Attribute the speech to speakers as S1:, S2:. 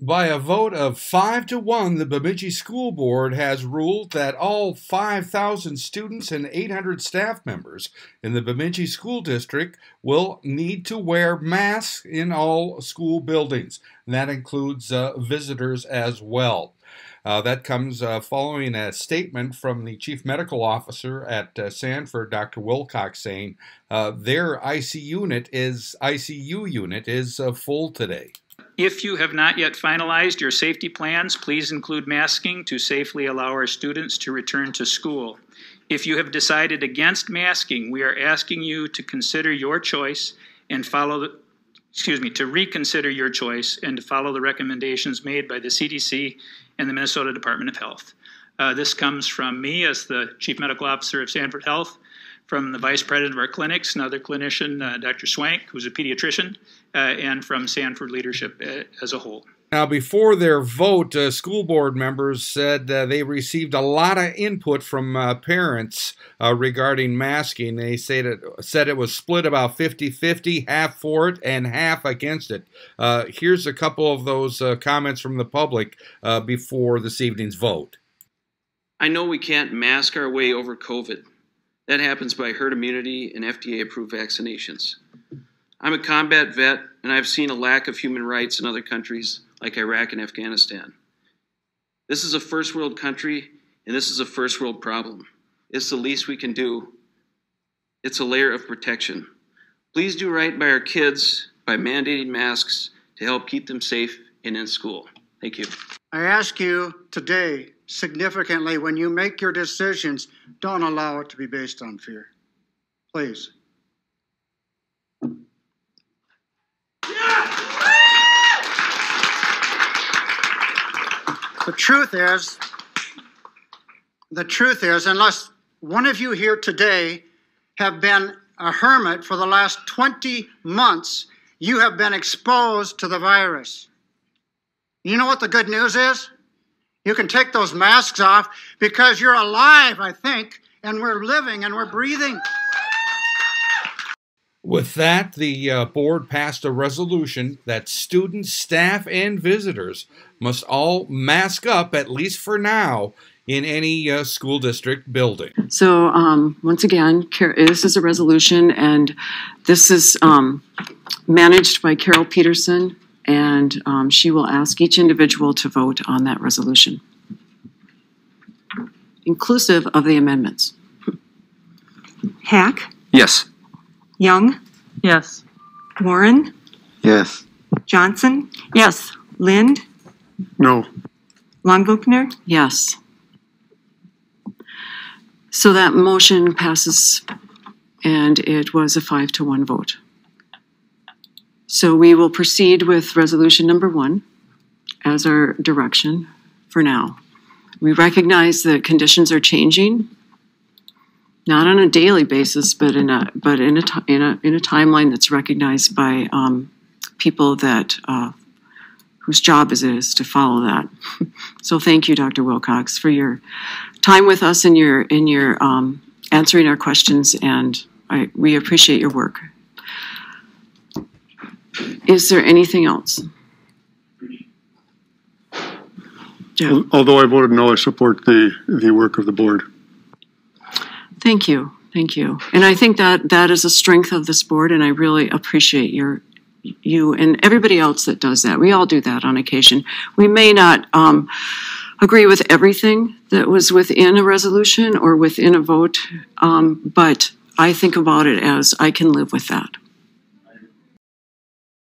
S1: By a vote of five to one, the Bemidji School Board has ruled that all 5,000 students and 800 staff members in the Bemidji School District will need to wear masks in all school buildings. And that includes uh, visitors as well. Uh, that comes uh, following a statement from the chief medical officer at uh, Sanford, Dr. Wilcox, saying uh, their ICU unit is ICU unit is uh, full today.
S2: If you have not yet finalized your safety plans, please include masking to safely allow our students to return to school. If you have decided against masking, we are asking you to consider your choice and follow the, excuse me, to reconsider your choice and to follow the recommendations made by the CDC and the Minnesota Department of Health. Uh, this comes from me as the Chief Medical Officer of Sanford Health from the vice president of our clinics, another clinician, uh, Dr. Swank, who's a pediatrician, uh, and from Sanford leadership uh, as a whole.
S1: Now, before their vote, uh, school board members said uh, they received a lot of input from uh, parents uh, regarding masking. They said it, said it was split about 50 50, half for it and half against it. Uh, here's a couple of those uh, comments from the public before this evening's vote.
S3: I know we can't mask our way over COVID. That happens by herd immunity and FDA approved vaccinations. I'm a combat vet, and I've seen a lack of human rights in other countries like Iraq and Afghanistan. This is a first world country, and this is a first world problem. It's the least we can do. It's a layer of protection. Please do right by our kids by mandating masks to help keep them safe and in school. Thank you.
S4: I ask you today significantly when you make your decisions, don't allow it to be based on fear. Please. The truth is, the truth is, unless one of you here today have been a hermit for the last 20 months, you have been exposed to the virus. You know what the good news is? You can take those masks off because you're alive, I think, and we're living and we're breathing.
S1: With that, the uh, board passed a resolution that students, staff, and visitors must all mask up, at least for now, in any uh, school district building.
S5: So, um, once again, this is a resolution, and this is um, managed by Carol Peterson and um, she will ask each individual to vote on that resolution, inclusive of the amendments.
S6: Hack,
S7: Yes.
S6: Young,
S8: Yes.
S6: Warren,
S7: Yes.
S6: Johnson,
S8: Yes.
S6: Lind,
S4: No.
S6: Long Voelkner,
S5: Yes. So that motion passes, and it was a five to one vote. So we will proceed with resolution number one as our direction for now. We recognize that conditions are changing, not on a daily basis, but in a but in a in a in a timeline that's recognized by um, people that uh, whose job is it is to follow that. so thank you, Dr. Wilcox, for your time with us and your in your um, answering our questions, and I, we appreciate your work. Is there anything else? Jeff,
S9: Although I voted no, I support the, the work of the board.
S5: thank you, thank you. And I think that that is a strength of this board, and I really appreciate your you and everybody else that does that. We all do that on occasion. We may not um, agree with everything that was within a resolution or within a vote, um, but I think about it as I can live with that.